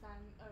三二